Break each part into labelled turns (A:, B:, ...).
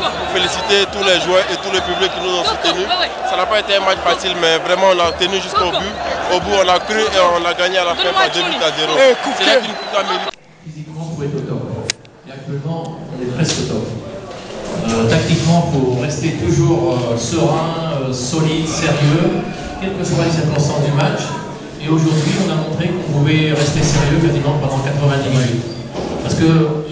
A: profite pour féliciter tous les joueurs et tous les publics qui nous ont soutenus. Ça n'a pas été un match facile, mais vraiment on a tenu jusqu'au but. Au bout, on a cru et on a gagné à la fin par 2 buts à 0. C'est.
B: Physiquement, être au top. Et actuellement, on est presque au top. Euh, tactiquement, il faut rester toujours euh, serein, euh, solide, sérieux, quelles que soient les circonstances du match. Et aujourd'hui, on a montré qu'on pouvait rester sérieux quasiment pendant 90 minutes. Parce que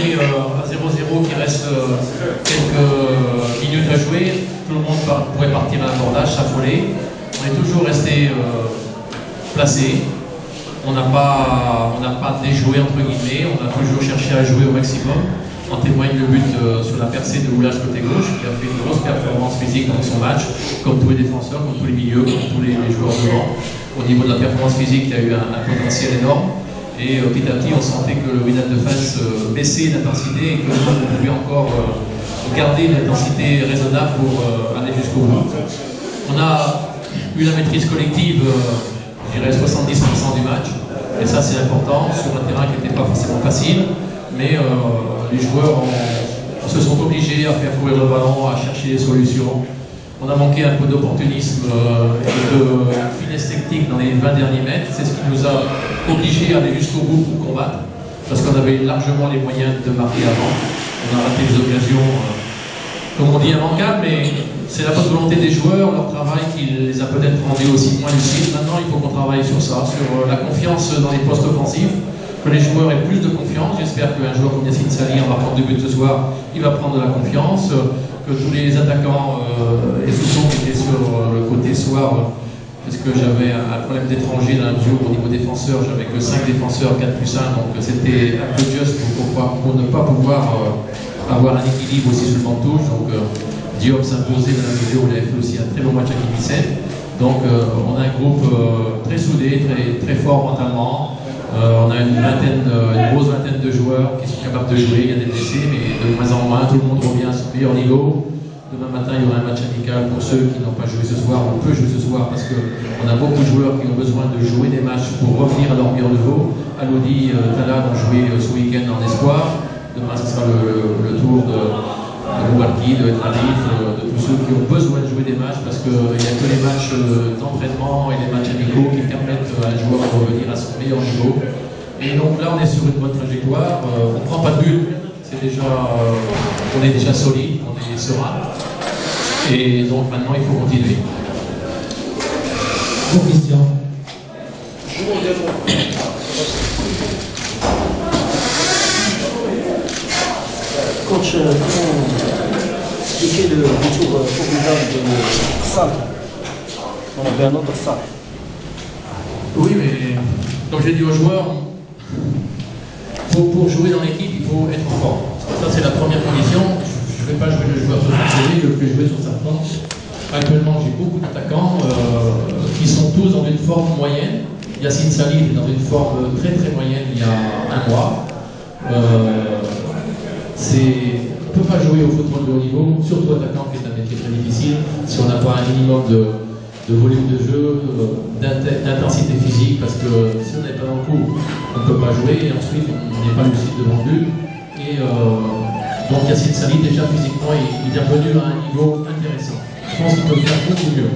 B: euh, à 0-0, qu'il reste euh, quelques minutes à jouer, tout le monde pourrait partir à l'abordage, s'affoler. On est toujours resté euh, placé. On n'a pas, pas déjoué entre guillemets, on a toujours cherché à jouer au maximum. En témoigne le but euh, sur la percée de Oulage côté gauche, qui a fait une grosse performance physique dans son match, comme tous les défenseurs, comme tous les milieux, comme tous les, les joueurs devant. Au niveau de la performance physique, il y a eu un potentiel énorme. Et euh, petit à petit, on sentait que le Winner de face baissait d'intensité et que nous, on pouvait encore euh, garder une intensité raisonnable pour euh, aller jusqu'au bout. On a eu la maîtrise collective, je dirais 70% du match. Et ça, c'est important sur un terrain qui n'était pas forcément facile. Mais les joueurs se sont obligés à faire courir le ballon, à chercher des solutions. On a manqué un peu d'opportunisme euh, et de finesse technique dans les 20 derniers mètres. C'est ce qui nous a obligés à aller jusqu'au bout pour combattre. Parce qu'on avait largement les moyens de marquer avant. On a raté des occasions. euh, comme on dit, immanquable, mais c'est la bonne volonté des joueurs, leur travail qui les a peut-être rendus aussi moins lucides. Maintenant, il faut qu'on travaille sur ça, sur euh, la confiance dans les postes offensifs, que les joueurs aient plus de confiance. J'espère qu'un joueur comme Yassine Sali, en marquant deux buts ce soir, il va prendre de la confiance, que tous les attaquants euh, et Soussou qui étaient sur euh, le côté soir, parce que j'avais un problème d'étranger dans la mesure au niveau défenseur, j'avais que 5 défenseurs, 4 plus 1, donc c'était un peu juste pour, ne pas pouvoir euh, avoir un équilibre aussi sur le touche. Donc Diop s'imposait dans la mesure où il avait fait aussi un très bon match à Kibicen. Donc on a un groupe très soudé, très, très fort mentalement. Euh, on a une vingtaine, euh, une grosse vingtaine de joueurs qui sont capables de jouer. Il y a des blessés, mais de moins en moins, tout le monde revient à son meilleur niveau. Demain matin, il y aura un match amical pour ceux qui n'ont pas joué ce soir. On peut jouer ce soir parce qu'on a beaucoup de joueurs qui ont besoin de jouer des matchs pour revenir à leur meilleur niveau. Alodi, euh, Talal ont joué ce week-end en espoir. Demain, ce sera le, tour de, de de de tous ceux qui ont besoin de jouer des matchs parce qu'il n'y a que les matchs euh, d'entraînement et les matchs amicaux qui permettent à un joueur de revenir à son meilleur niveau. Et donc là, on est sur une bonne trajectoire. Euh, on ne prend pas de but. C'est déjà, euh, on est déjà solide, on est serein. Et donc maintenant, il faut continuer.
C: Bon, Christian.
D: Coach, expliquer le retour euh, formidable de Sal On avait un autre Sal.
B: Oui, mais comme j'ai dit aux joueurs, pour, jouer dans l'équipe, il faut être fort. Ça, c'est la première condition. Je ne vais pas jouer le joueur sur CV, je vais jouer sur sa force. Actuellement, j'ai beaucoup d'attaquants euh, qui sont tous dans une forme moyenne. Yacine Salih est dans une forme très très moyenne il y a un mois. Euh, c'est- peut pas jouer au football de haut niveau, surtout attaquant, qui est un métier très difficile, si on n'a pas un minimum de, volume de jeu, euh, d'inten- d'intensité physique, parce que si on n'est pas dans le coup, on ne peut pas jouer, et ensuite on n'est pas lucide devant le but. Et euh, donc Yacine Sali, déjà physiquement, il, est revenu à un niveau intéressant. Je pense qu'il peut faire beaucoup mieux.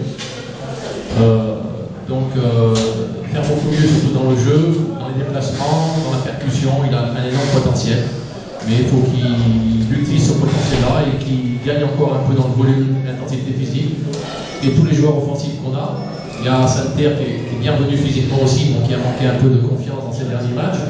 B: Euh, donc euh, faire beaucoup mieux surtout dans le jeu, dans les déplacements, dans la percussion, il a un énorme potentiel. Mais il faut qu'il utilise ce potentiel-là et qu'il gagne encore un peu dans le volume, l'intensité physique. Et tous les joueurs offensifs qu'on a, il y a Salter qui est, qui bien revenu physiquement aussi, donc qui a manqué un peu de confiance dans ses derniers matchs.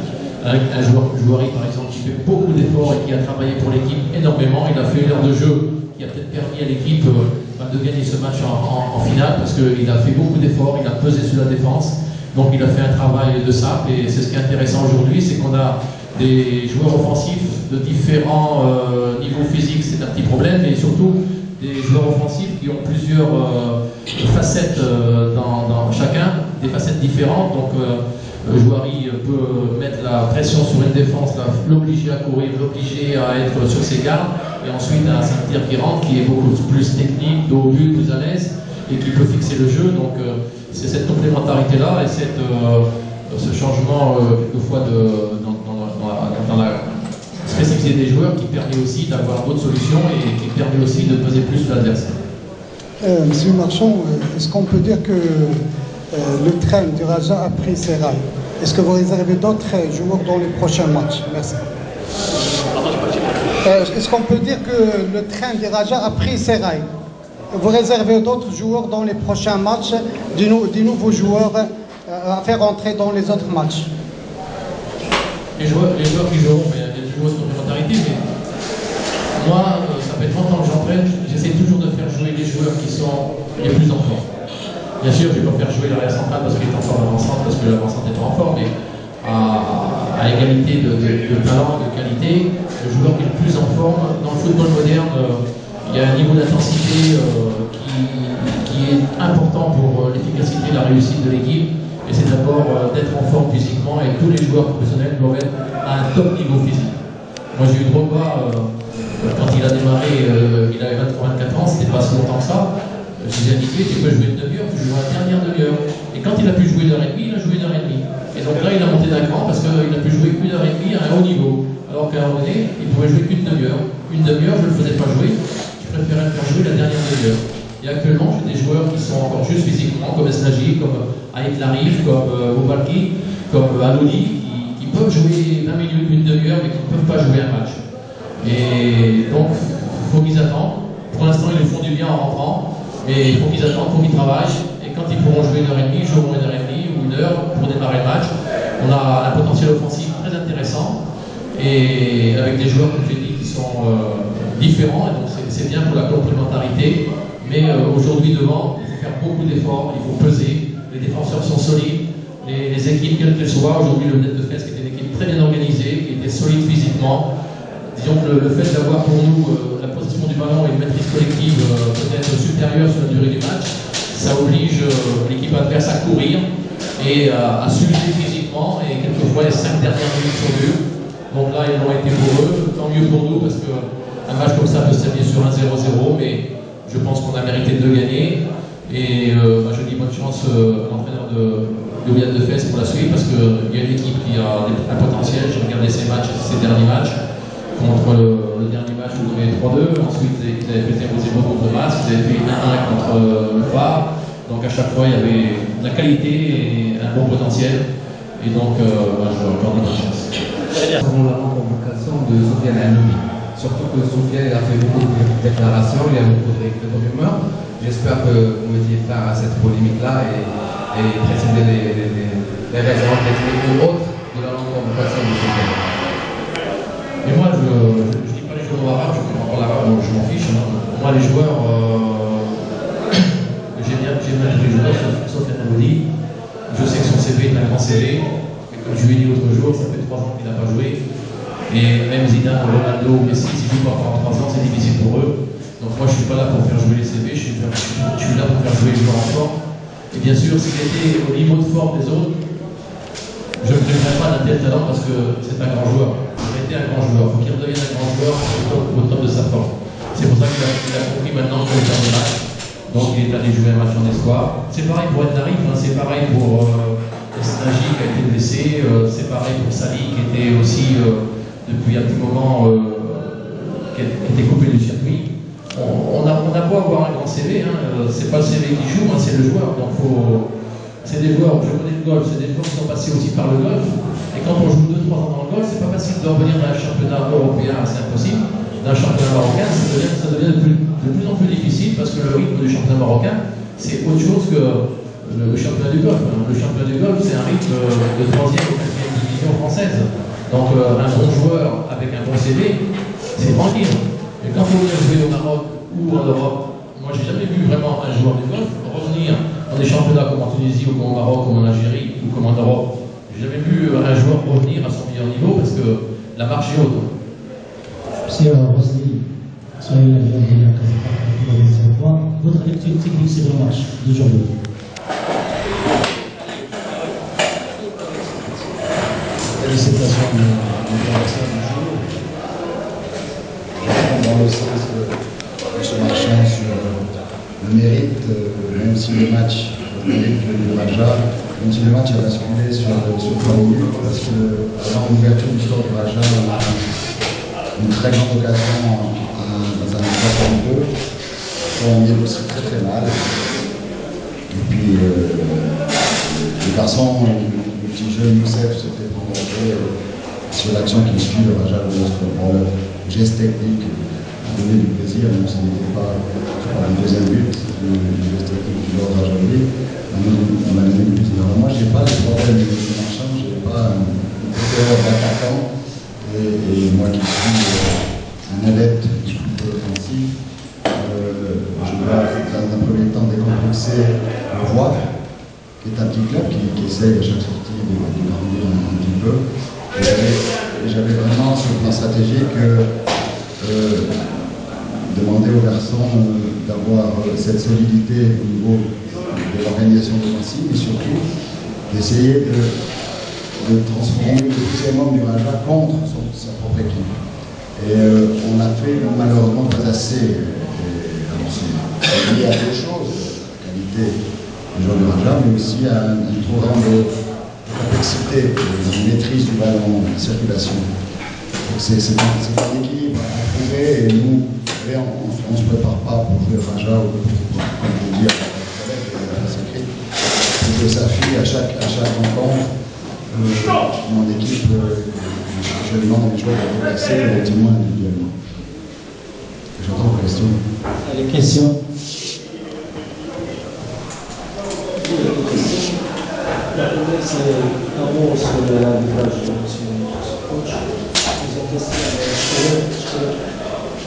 B: Un joueur, Jouari par exemple, qui fait beaucoup d'efforts et qui a travaillé pour l'équipe énormément. Il a fait une heure de jeu qui a peut-être permis à l'équipe euh, de gagner ce match en, finale parce qu'il a fait beaucoup d'efforts, il a pesé sur la défense. Donc il a fait un travail de simple et c'est ce qui est intéressant aujourd'hui, c'est qu'on a des joueurs offensifs de différents euh, niveaux physiques, c'est un petit problème, mais surtout des joueurs offensifs qui ont plusieurs euh, facettes euh, dans, chacun, des facettes différentes. Donc Jouari peut mettre la pression sur une défense, l'obliger à courir, l'obliger à être sur ses gardes, et ensuite un Saint-Pierre qui rentre, qui est beaucoup plus technique, dos au plus à l'aise, et qui peut fixer le jeu. Donc c'est cette complémentarité-là et cette, ce changement quelquefois de, dans, la spécificité des joueurs qui permet aussi d'avoir d'autres solutions et qui permet aussi de peser plus sur l'adversaire.
C: Euh, Monsieur Marchand, euh, est-ce qu'on peut dire que euh, le train du Raja a pris ses rails? Est-ce que vous réservez d'autres joueurs dans les prochains matchs? Merci. Est-ce qu'on peut dire que le train du Raja a pris ses rails? Vous réservez d'autres joueurs dans les prochains matchs, des, nouveaux joueurs à faire entrer dans les autres matchs?
B: Les joueurs, les joueurs qui joueront, mais il y a des joueurs de complémentarité, mais moi, euh, ça fait 30 ans que j'entraîne, j'essaie toujours de faire jouer les joueurs qui sont les plus en forme. Bien sûr, je vais pas faire jouer l'arrière central parce qu'il est en forme avant parce que l'avant-centre est en forme, mais à, égalité de, talent, de qualité, le joueur qui est le plus en forme, dans le football moderne, euh, il y a un niveau d'intensité euh, qui, qui, est important pour l'efficacité et la réussite de l'équipe. Et c'est d'abord euh, d'être en forme physiquement et tous les joueurs professionnels doivent être à un top niveau physique. Moi j'ai eu Drogba, euh, quand il a démarré, euh, il avait 23-24 ans, c'était pas si longtemps que ça. Je lui ai indiqué, tu peux jouer une demi-heure, tu joues la dernière demi-heure. Et quand il a pu jouer une heure et demie, il a joué une heure et demie. Et donc là, il a monté d'un cran parce qu'il a pu jouer une heure et demie à un haut niveau. Alors qu'à un moment donné, il pouvait jouer qu'une demi-heure. Une demi-heure, je ne le faisais pas jouer, je préférais faire jouer la dernière demi-heure. Et actuellement, j'ai des joueurs qui sont encore juste physiquement, comme Esnagi, comme Aït Larif, comme euh, comme euh, qui, peuvent jouer 20 minutes, une demi-heure, mais qui ne peuvent pas jouer un match. Et donc, il faut qu'ils attendent. Pour l'instant, ils le font du bien en rentrant, mais il faut qu'ils attendent, il qu'ils travaillent. Et quand ils pourront jouer une heure et demie, ils joueront une heure et demie ou une heure pour démarrer le match. On a un potentiel offensif très intéressant et avec des joueurs, comme j'ai dit, qui sont euh, différents. Et donc, c'est bien pour la complémentarité. Mais euh, aujourd'hui, devant, il faut faire beaucoup d'efforts, il faut peser. Les défenseurs sont solides. Les, équipes, quelles qu'elles soient, aujourd'hui, le Net de Fès, qui était une équipe très bien organisée, qui était solide physiquement. Disons que le, fait d'avoir pour nous euh, la position du ballon et une maîtrise collective euh, peut-être supérieure sur la durée du match, ça oblige l'équipe adverse à courir et à s'user physiquement. Et quelquefois, les cinq dernières minutes sont dures. Donc là, ils l'ont été pour eux. Tant mieux pour nous, parce qu'un match comme ça peut se terminer sur un 0-0, mais je pense qu'on a mérité de gagner. Et euh, je dis bonne chance euh, à l'entraîneur de, de de Fès pour la suite parce qu'il y a une équipe qui a un potentiel. J'ai regardé ces matchs, ces derniers matchs. Contre le, dernier match, vous avez 3-2. Ensuite, ils avaient fait 0-0 contre Mas. Ils avaient fait 1-1 contre euh, le Phare. Donc à chaque fois, il y avait de la qualité et un bon potentiel. Et donc, bah, je leur bonne chance.
E: Selon la convocation de Sofiane Anoumi. Surtout que Sophia a fait beaucoup de déclarations, il y a beaucoup de, rumeurs. J'espère que vous mettiez fin à cette polémique-là et, préciser les, raisons techniques ou autres de la non-convocation de.
B: Et moi, je ne dis pas les joueurs arabes, je comprends pas l'arabe, je m'en fiche. Hein. Moi, les joueurs, euh, j'aime bien, tous les joueurs, sauf, sauf Je sais que son CV est un grand CV. comme je lui ai dit l'autre jour, ça fait trois ans qu'il n'a pas joué. Et même Zidane, Ronaldo, Messi, s'ils jouent pas pendant 3 ans, c'est difficile pour eux. Donc moi, je ne suis pas là pour faire jouer les CV, je suis, là pour faire jouer les joueurs en forme. Et bien sûr, s'il était au niveau de forme des autres, je ne préfère pas d'un tel talent parce que c'est un grand joueur. Il été un grand joueur. Il faut qu'il redevienne un grand joueur au top de sa forme. C'est pour ça qu'il a, compris maintenant qu'il est des matchs. Donc il est allé jouer un match en espoir. C'est pareil pour Ednarif, hein. c'est pareil pour euh, qui a été blessé, euh, c'est pareil pour Sali qui était aussi euh, depuis un petit moment euh, qui, était coupé du circuit. On, a, beau avoir un grand CV, hein, euh, c'est pas le CV qui joue, hein, c'est le joueur. Donc faut, c'est des joueurs, je connais le golf, c'est des joueurs qui sont passés aussi par le golf. Et quand on joue 2-3 ans dans le golf, c'est pas facile de revenir dans un championnat européen, c'est impossible. D'un championnat marocain, ça devient, de, plus, en plus difficile parce que le rythme du championnat marocain, c'est autre chose que le, championnat du golf. Le championnat du golf, c'est un rythme de 3e ou 4e division française. Donc euh, un bon joueur avec un bon CV, c'est tranquille. Mais quand vient jouer au Maroc ou en Europe, moi j'ai jamais vu vraiment un joueur de golf revenir dans des championnats comme en Tunisie ou comme au Maroc, comme en Algérie ou comme en Europe. J'ai jamais vu un joueur revenir à son meilleur niveau parce que la marche est haute.
F: Monsieur Rosny, soyez la bienvenue à Votre lecture technique c'est le match d'aujourd'hui.
G: félicitations de l'adversaire du jour. Je dans le sens de M. Marchand sur le mérite, euh, même le match, le Raja, le match a basculé sur, sur 3 minutes, parce que avant l'ouverture du score du Raja, une très grande occasion dans un 3 2 On est aussi très très mal. Et puis euh, le garçon, le, petit jeune Youssef se fait prolonger sur l'action qui suit le Raja le geste technique a donné du plaisir, même ce n'était pas, le deuxième but, le du on du plaisir. moi, je n'ai pas de problème de marchand, je n'ai pas un côté d'attaquant, et, moi qui suis un adepte du football offensif, euh, je dois dans un premier temps décomplexer le Voix, qui est un petit club qui, essaie à chaque sortie de, grandir un, petit peu. Et j'avais vraiment sur le plan stratégique euh, demandé aux garçons d'avoir cette solidité au niveau de l'organisation de Nancy, mais surtout d'essayer de, transformer le deuxième homme du Raja contre sa propre équipe. Et euh, on a fait malheureusement pas assez. C'est lié à deux choses, la qualité du joueur du Raja, mais aussi à une trop grande complexité, une maîtrise du ballon, de la circulation. C'est un équilibre à trouver et nous, on ne se prépare pas pour jouer Raja ou pour, pour dire que ça fille à chaque, à chaque rencontre. Euh, mon équipe, euh, je demande les joueurs de déplacer relativement individuellement. J'entends vos questions.
F: Les questions La première, c'est un mot sur l'arbitrage de M. Coach. Question, est-ce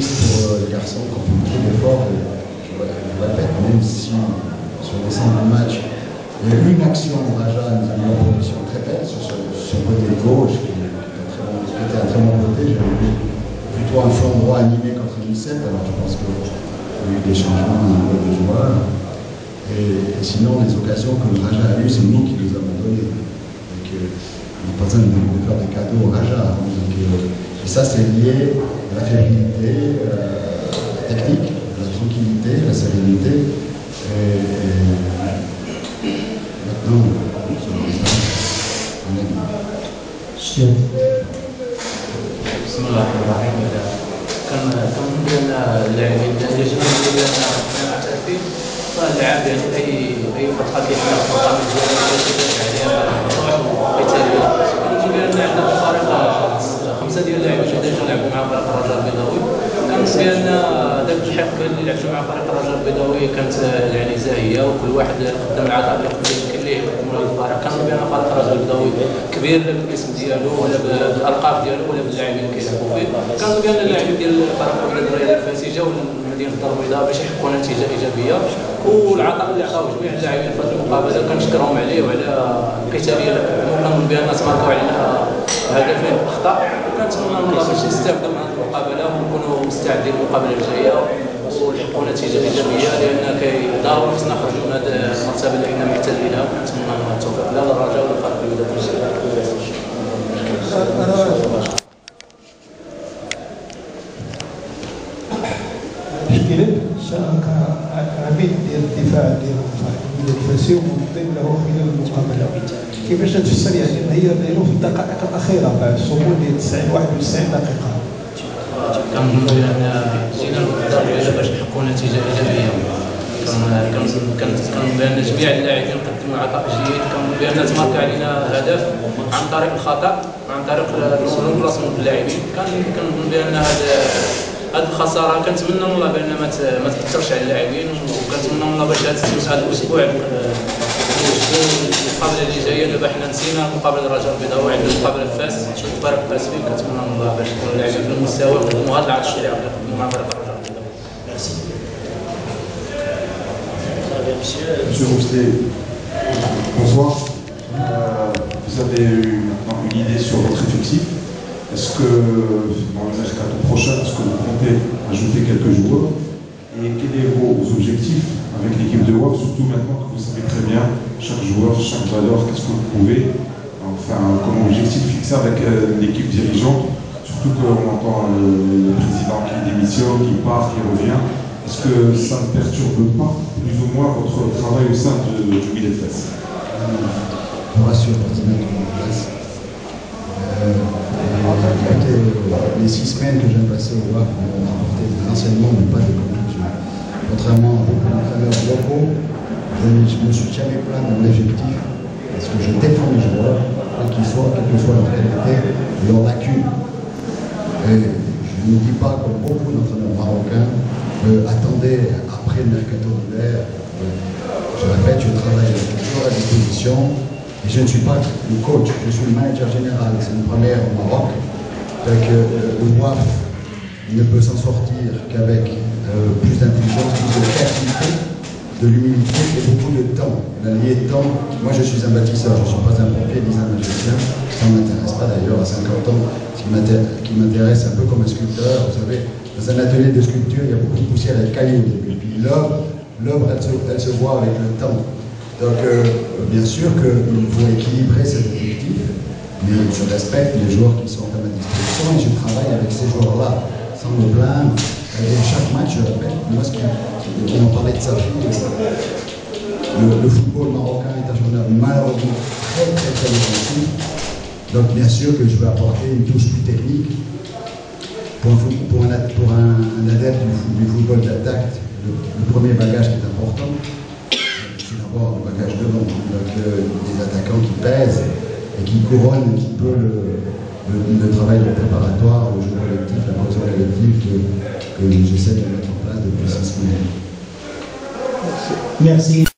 G: pour les garçons qui ont fait beaucoup d'efforts. Je répète, même si sur l'ensemble du match, il y a eu une action au Raja, nous avons une position très belle sur son côté gauche, qui, était un très bon côté. J'avais plutôt un flanc droit animé contre 2007, alors je pense qu'il y a eu des changements dans le de joueurs. Et, sinon, les occasions que Raja a eues, c'est nous qui les avons données. Donc, euh, on pas besoin de, faire des cadeaux au Raja. Euh, et ça, c'est lié à la fébrilité euh, technique, la tranquillité, la sérénité.
H: الرجاء البيضاوي كبير بالاسم ديالو ولا بالألقاب ديالو ولا باللاعبين اللي كيلعبوا فيه. كان بان اللاعبين ديال فريق الرياض الفاسي جاوا لمدينه الدار البيضاء باش يحققوا نتيجة إيجابية. والعطاء اللي عطاو جميع اللاعبين في المقابلة كنشكرهم عليه وعلى القتاليه كنظن بأن تماركوا علينا هدفين اخطاء وكنتمنى من الله باش نستافدوا من هذه المقابلة ونكونوا مستعدين للمقابلة الجاية ونحققوا نتيجة إيجابية لأن ضروري خصنا نخرجوا من المكتب اللي حنا محتاجينها ونتمنى
I: لها التوفيق على الرجاء والفرق بولاده المسلمين كيفاش تفسر يعني هي ديالو في الدقائق الأخيرة بعد الصمود ديال 90 91 دقيقة؟
H: كنظن بأن بغينا نقدروا باش نحققوا نتيجة إيجابية. كنظن بان جميع اللاعبين قدموا عطاء جيد كنظن بان تمارك علينا هدف عن طريق الخطا وعن طريق البلاصمون اللاعبين كنظن بان هذا هذه الخساره كنتمنى من الله بان ما تاثرش على اللاعبين وكنتمنى من الله باش هذا الأسبوع المقابله اللي جاية دابا حنا نسينا مقابله الرجاء البيضاء وعندنا مقابله فاس شوف فرق فاس فيه كنتمنى من الله باش يكون اللاعبين في المستوى ويقدموا هذا العطش اللي يقدموا مع فريق
J: Monsieur Roustet, bonsoir. Euh, vous avez eu maintenant une idée sur votre effectif. Est-ce que, dans le mercato prochain, est-ce que vous comptez ajouter quelques joueurs Et quels sont vos objectifs avec l'équipe de WAP, surtout maintenant que vous savez très bien chaque joueur, chaque valeur, qu'est-ce que vous pouvez Enfin, comme objectif fixé avec euh, l'équipe dirigeante, surtout qu'on entend le président qui démissionne, qui part, qui revient. Est-ce que ça ne perturbe pas plus ou moins votre travail au sein de, du Millet Fest
G: Je vous rassure, place. Euh, les six semaines que j'ai passées au WAF m'ont apporté des enseignements, mais pas des conclusions. Contrairement à beaucoup d'entraîneurs locaux, je ne me suis jamais plaint de mon objectif, parce que je défends les joueurs, quel qu'ils soient, quelle que soit leur qualité, leur lacune. Et je ne dis pas comme beaucoup d'entraîneurs marocains, euh, attendez après le mercato d'hiver. je répète, je travaille toujours à disposition. Et je ne suis pas le coach, je suis le manager général. C'est une première au Maroc. Donc, euh, le WAF ne peut s'en sortir qu'avec euh, plus d'intelligence, plus de créativité, de l'humilité et beaucoup de temps. L'allié temps, moi je suis un bâtisseur, je ne suis pas un pompier ni un magicien, ça ne m'intéresse pas d'ailleurs à 50 ans. Ce qui m'intéresse un peu comme un sculpteur, vous savez, dans un atelier de sculpture, il y a beaucoup de poussière et de cailloux. Et puis l'œuvre, l'œuvre elle, se voit avec le temps. Donc, euh, bien sûr qu'il faut équilibrer cet objectif, mais je respecte les joueurs qui sont à ma disposition et je travaille avec ces joueurs-là, sans me plaindre. Et chaque match, je répète, moi, ce qui, on parlait de fille, le, le, football marocain est un journal malheureusement très, très, très offensif. Donc, bien sûr que je vais apporter une touche plus technique. Pour un, pour un, pour un, adepte du, football d'attaque, le, premier bagage qui est important, d'abord le bagage devant, donc des attaquants qui pèsent et qui couronnent un petit peu le, travail préparatoire, le jeu collectif, la cohésion collective que, que j'essaie de mettre en place depuis six semaines.
F: Merci.